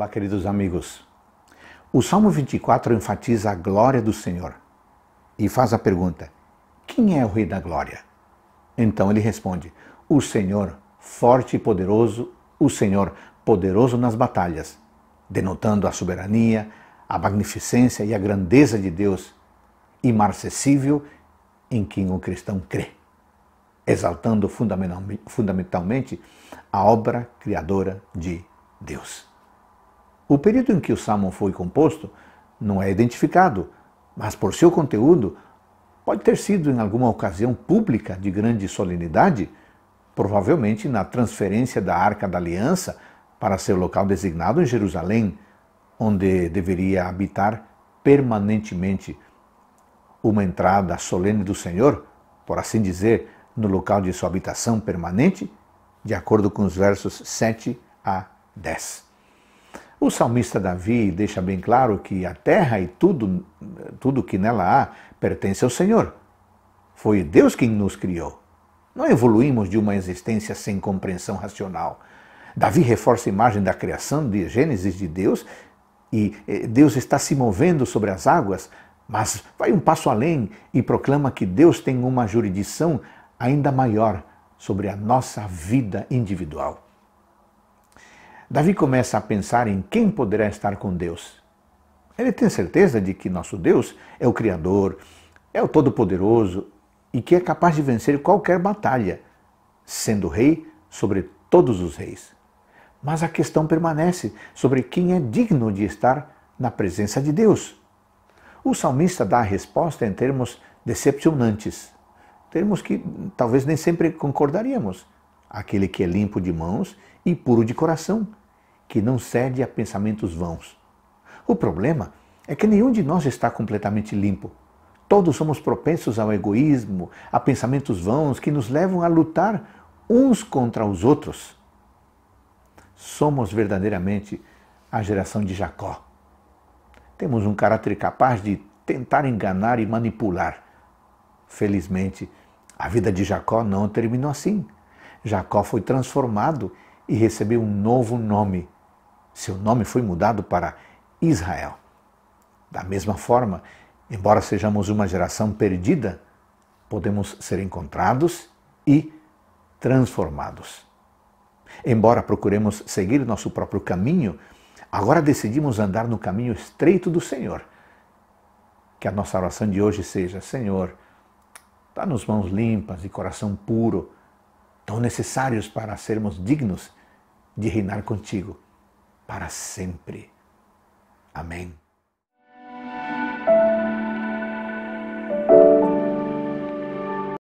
Olá, queridos amigos. O Salmo 24 enfatiza a glória do Senhor e faz a pergunta: Quem é o Rei da Glória? Então ele responde: O Senhor, forte e poderoso, o Senhor, poderoso nas batalhas, denotando a soberania, a magnificência e a grandeza de Deus, imarcessível em quem o cristão crê, exaltando fundamentalmente a obra criadora de Deus. O período em que o salmo foi composto não é identificado, mas por seu conteúdo pode ter sido em alguma ocasião pública de grande solenidade, provavelmente na transferência da Arca da Aliança para seu local designado em Jerusalém, onde deveria habitar permanentemente uma entrada solene do Senhor, por assim dizer, no local de sua habitação permanente, de acordo com os versos 7 a 10. O salmista Davi deixa bem claro que a terra e tudo, tudo que nela há pertence ao Senhor. Foi Deus quem nos criou. Não evoluímos de uma existência sem compreensão racional. Davi reforça a imagem da criação de Gênesis de Deus e eh, Deus está se movendo sobre as águas, mas vai um passo além e proclama que Deus tem uma jurisdição ainda maior sobre a nossa vida individual. Davi começa a pensar em quem poderá estar com Deus. Ele tem certeza de que nosso Deus é o Criador, é o Todo-Poderoso e que é capaz de vencer qualquer batalha, sendo rei sobre todos os reis. Mas a questão permanece sobre quem é digno de estar na presença de Deus. O salmista dá a resposta em termos decepcionantes, termos que talvez nem sempre concordaríamos. Aquele que é limpo de mãos e puro de coração, que não cede a pensamentos vãos. O problema é que nenhum de nós está completamente limpo. Todos somos propensos ao egoísmo, a pensamentos vãos que nos levam a lutar uns contra os outros. Somos verdadeiramente a geração de Jacó. Temos um caráter capaz de tentar enganar e manipular. Felizmente, a vida de Jacó não terminou assim. Jacó foi transformado e recebeu um novo nome seu nome foi mudado para Israel. Da mesma forma, embora sejamos uma geração perdida, podemos ser encontrados e transformados. Embora procuremos seguir nosso próprio caminho, agora decidimos andar no caminho estreito do Senhor. Que a nossa oração de hoje seja: Senhor, dá-nos mãos limpas e coração puro, tão necessários para sermos dignos de reinar contigo para sempre. Amém.